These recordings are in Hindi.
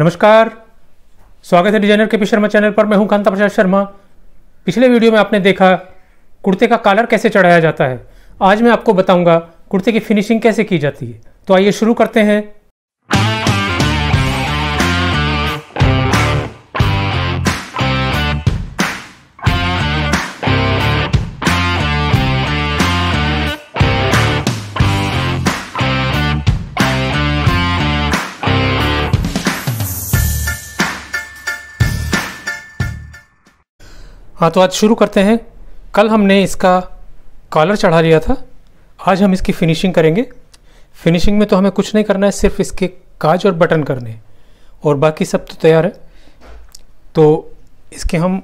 नमस्कार। स्वागत है डिज़ाइनर के पी शर्मा चैनल पर। मैं हूँ कांता प्रसाद शर्मा। पिछले वीडियो में आपने देखा कुर्ते का कॉलर कैसे चढ़ाया जाता है। आज मैं आपको बताऊँगा कुर्ते की फिनिशिंग कैसे की जाती है। तो आइए शुरू करते हैं। हाँ तो आज शुरू करते हैं। कल हमने इसका कॉलर चढ़ा लिया था। आज हम इसकी फिनिशिंग करेंगे। फिनिशिंग में तो हमें कुछ नहीं करना है, सिर्फ़ इसके काज और बटन करने और बाकी सब तो तैयार है। तो इसके हम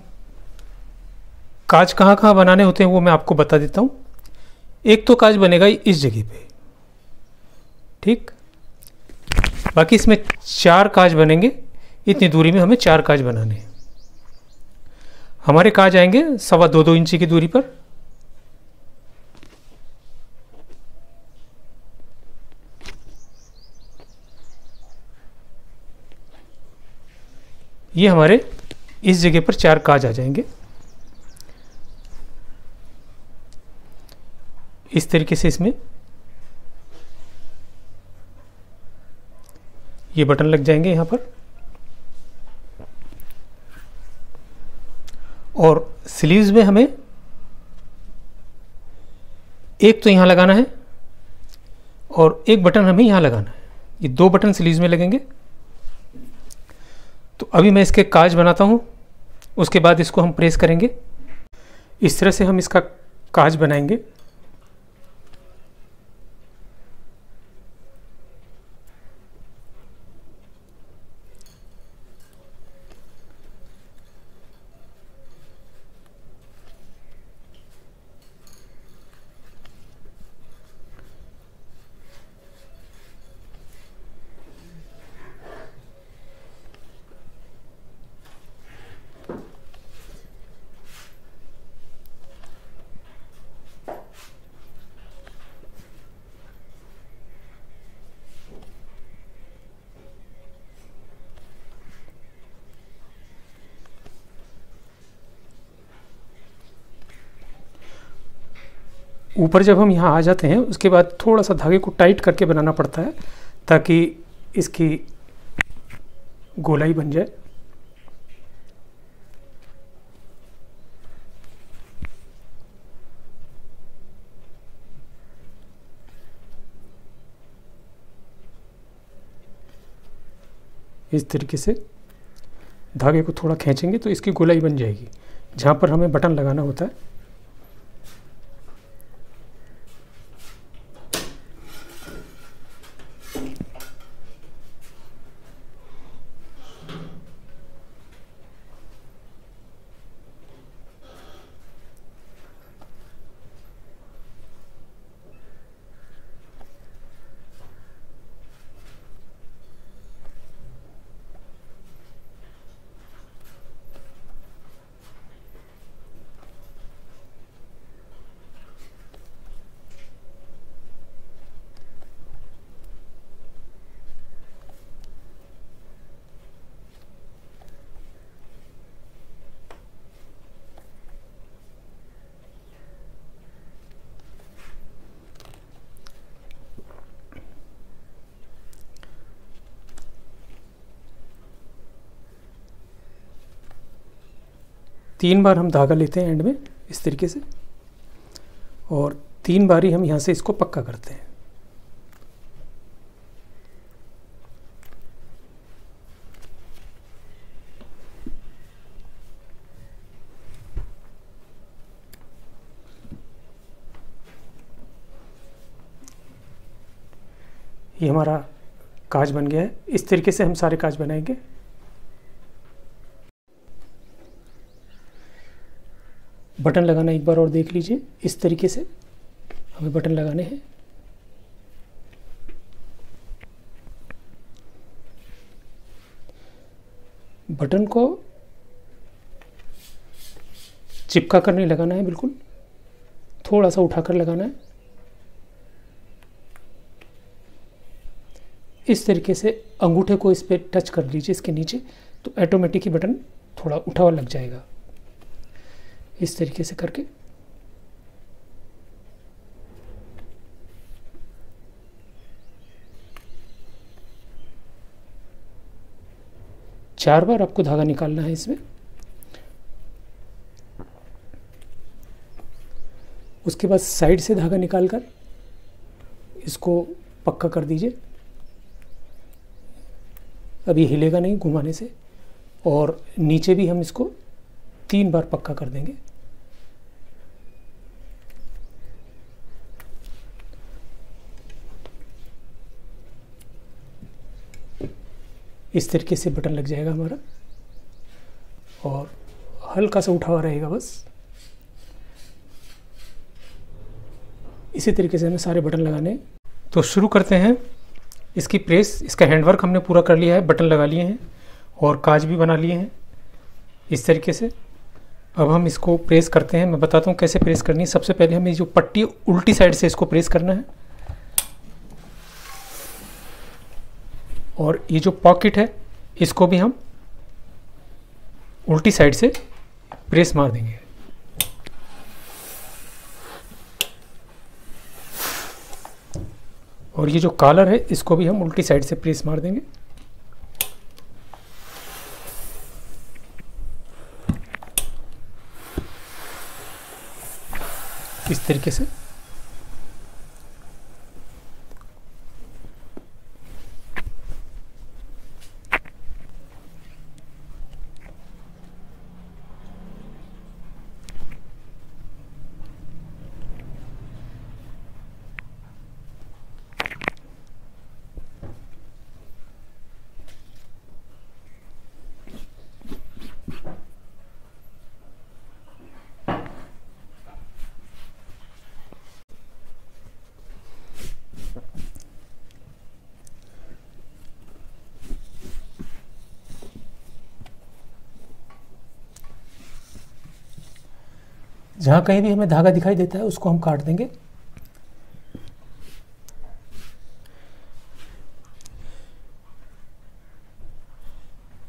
काज कहाँ कहाँ बनाने होते हैं वो मैं आपको बता देता हूँ। एक तो काज बनेगा इस जगह पे। ठीक? बाकी इसमें चार काज बनेंगे। इतनी दूरी में हमें चार काज बनाने हैं। हमारे काज आएँगे सवा दो दो इंची की दूरी पर। ये हमारे इस जगह पर चार काज आ जाएँगे। इस तरीके से इसमें ये बटन लग जाएँगे यहाँ पर। और स्लीव्स में हमें एक तो यहाँ लगाना है और एक बटन हमें यहाँ लगाना है। ये दो बटन स्लीव्स में लगेंगे। तो अभी मैं इसके काज बनाता हूँ। उसके बाद इसको हम प्रेस करेंगे। इस तरह से हम इसका काज बनाएँगे। ऊपर जब हम यहाँ आ जाते हैं, उसके बाद थोड़ा सा धागे को टाइट करके बनाना पड़ता है, ताकि इसकी गोलाई बन जाए। इस तरीके से धागे को थोड़ा खींचेंगे तो इसकी गोलाई बन जाएगी। जहाँ पर हमें बटन लगाना होता है तीन बार हम धागा लेते हैं एंड में, इस तरीके से। और तीन बार ही हम यहाँ से इसको पक्का करते हैं। ये हमारा काज बन गया है। इस तरीके से हम सारे काज बनाएँगे। बटन लगाना एक बार और देख लीजिए। इस तरीके से हमें बटन लगाने हैं। बटन को चिपका कर नहीं लगाना है, बिल्कुल। थोड़ा सा उठाकर लगाना है। इस तरीके से अंगूठे को इस पर टच कर लीजिए इसके नीचे तो ऑटोमेटिक ही बटन थोड़ा उठा हुआ लग जाएगा। इस तरीके से करके। चार बार आपको धागा निकालना है इसमें। उसके बाद साइड से धागा निकालकर इसको पक्का कर दीजिए। अभी हिलेगा नहीं घुमाने से और नीचे भी हम इसको तीन बार पक्का कर देंगे। इस तरीके से बटन लग जाएगा हमारा। और हल्का सा उठा हुआ रहेगा बस। इसी तरीके से हमें सारे बटन लगाने तो शुरू करते हैं। इसकी प्रेस, इसका हैंडवर्क हमने पूरा कर लिया है, बटन लगा लिए हैं और काज भी बना लिए हैं। इस तरीके से। अब हम इसको प्रेस करते हैं। मैं बताता हूँ कैसे प्रेस करनी है। सबसे पहले हमें जो पट्टी उल्टी साइड से इसको प्रेस करना है। और ये जो पॉकेट है, इसको भी हम उल्टी साइड से प्रेस मार देंगे। और ये जो कॉलर है, इसको भी हम उल्टी साइड से प्रेस मार देंगे। इस तरीके से। जहाँ कहीं भी हमें धागा दिखाई देता है, उसको हम काट देंगे।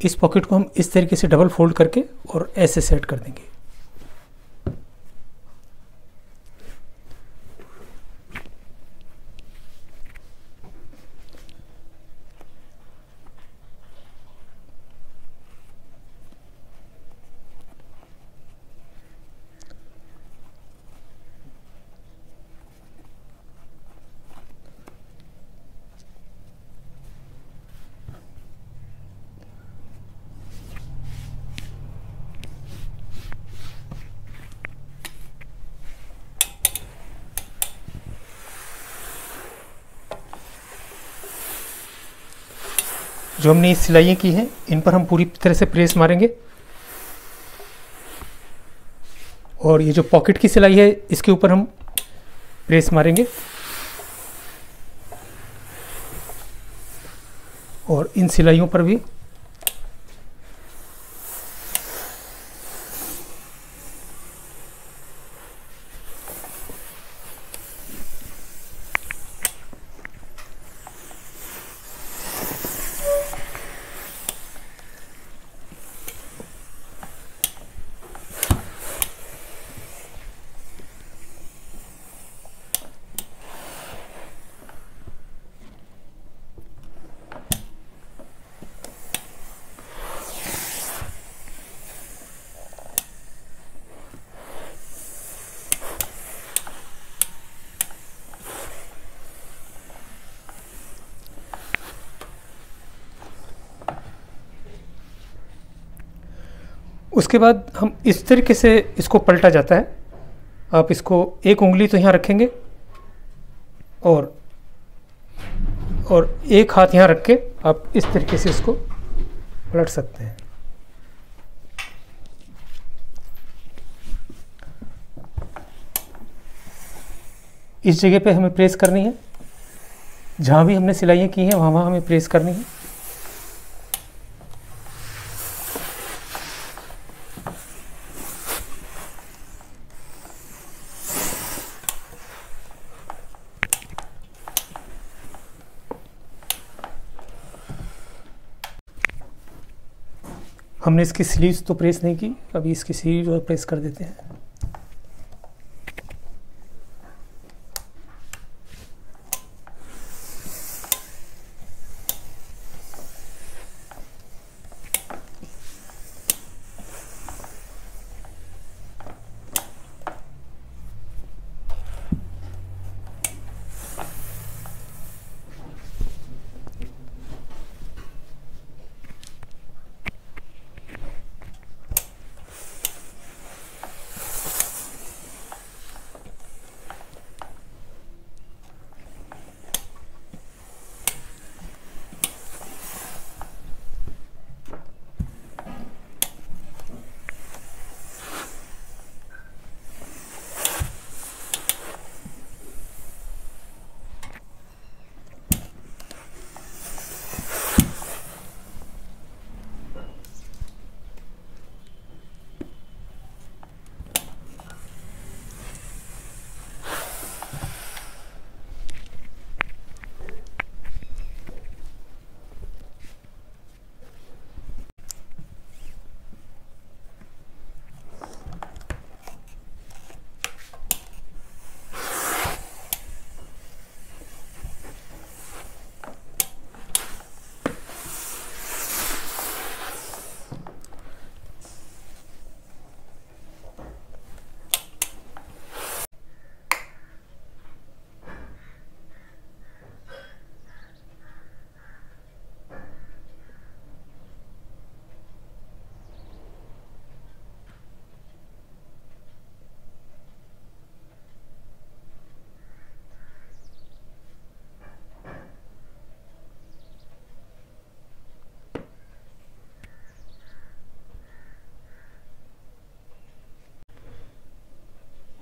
इस पॉकेट को हम इस तरीके से डबल फोल्ड करके और ऐसे सेट कर देंगे। जो हमने सिलाइयाँ की हैं, इन पर हम पूरी तरह से प्रेस मारेंगे। और ये जो पॉकेट की सिलाई है, इसके ऊपर हम प्रेस मारेंगे। और इन सिलाइयों पर भी उसके बाद हम इस तरीके से इसको पलटा जाता है। आप इसको एक उंगली तो यहाँ रखेंगे और और एक हाथ यहाँ रख के आप इस तरीके से इसको पलट सकते हैं। इस जगह पे हमें प्रेस करनी है। जहाँ भी हमने सिलाइयाँ की हैं वहाँ वहाँ हमें प्रेस करनी है। हमने इसकी स्लीव्स तो प्रेस नहीं की, अभी इसकी स्लीव और प्रेस कर देते हैं।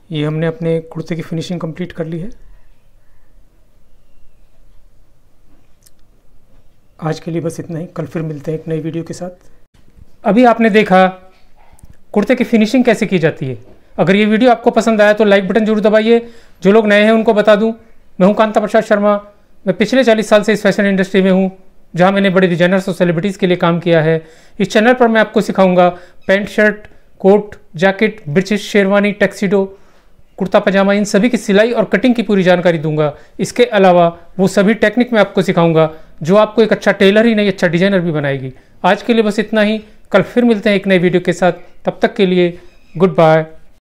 ये हमने अपने कुर्ते की फिनिशिंग कंप्लीट कर ली है। आज के लिए बस इतना ही। कल फिर मिलते हैं एक नई वीडियो के साथ। अभी आपने देखा कुर्ते की फिनिशिंग कैसे की जाती है। अगर ये वीडियो आपको पसंद आया तो लाइक बटन ज़रूर दबाइए। जो लोग नए हैं उनको बता दूँ, मैं हूँ कांता प्रसाद शर्मा। मैं पिछले 40 साल से इस फ़ैशन इंडस्ट्री में हूँ, जहाँ मैंने बड़े डिजाइनर्स और सेलिब्रिटीज़ के लिए काम किया है। इस चैनल पर मैं आपको सिखाऊँगा pant shirt coat jacket British sherwani tuxedo kurta, pajama, इन सभी की सिलाई और कटिंग की पूरी जानकारी दूँगा। इसके अलावा वो सभी टेक्निक मैं आपको सिखाऊँगा, जो आपको एक अच्छा टेलर ही नहीं अच्छा डिज़ाइनर भी बनाएगी। आज के लिए बस इतना ही। कल फिर मिलते हैं एक नए वीडियो के साथ। तब तक के लिए गुड बाय